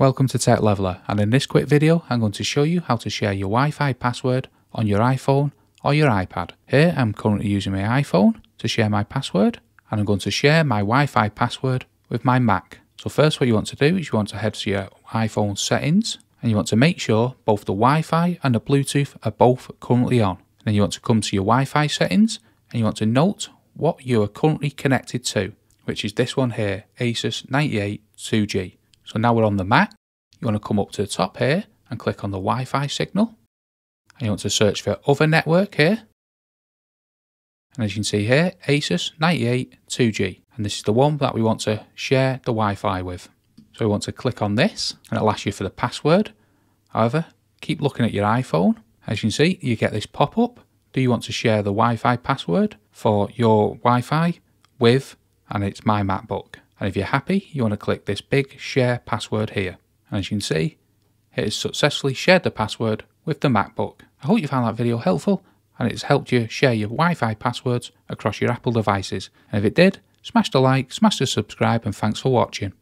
Welcome to Tech Leveller and in this quick video I'm going to show you how to share your Wi-Fi password on your iPhone or your iPad. Here I'm currently using my iPhone to share my password and I'm going to share my Wi-Fi password with my Mac. So first what you want to do is you want to head to your iPhone settings and you want to make sure both the Wi-Fi and the Bluetooth are both currently on. Then you want to come to your Wi-Fi settings and you want to note what you are currently connected to, which is this one here, Asus 98 2G. So now we're on the Mac. You want to come up to the top here and click on the Wi-Fi signal. And you want to search for other network here. And as you can see here, Asus 98 2G. And this is the one that we want to share the Wi-Fi with. So we want to click on this and it'll ask you for the password. However, keep looking at your iPhone. As you can see, you get this pop-up. Do you want to share the Wi-Fi password for your Wi-Fi with, and it's my MacBook. And if you're happy, you want to click this big share password here. And as you can see, it has successfully shared the password with the MacBook. I hope you found that video helpful and it's helped you share your Wi-Fi passwords across your Apple devices. And if it did, smash the like, smash the subscribe and thanks for watching.